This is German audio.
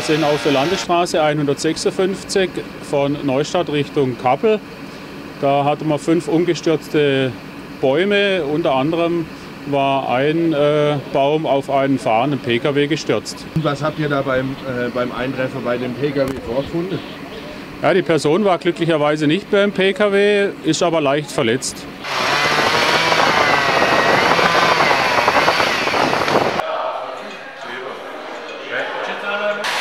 Wir sind auf der Landesstraße 156 von Neustadt Richtung Kappel. Da hatten wir fünf umgestürzte Bäume. Unter anderem war ein äh, Baum auf einen fahrenden Pkw gestürzt. Was habt ihr da beim, äh, beim Eintreffen bei dem Pkw vorgefunden? Ja, die Person war glücklicherweise nicht beim Pkw, ist aber leicht verletzt. Thank you.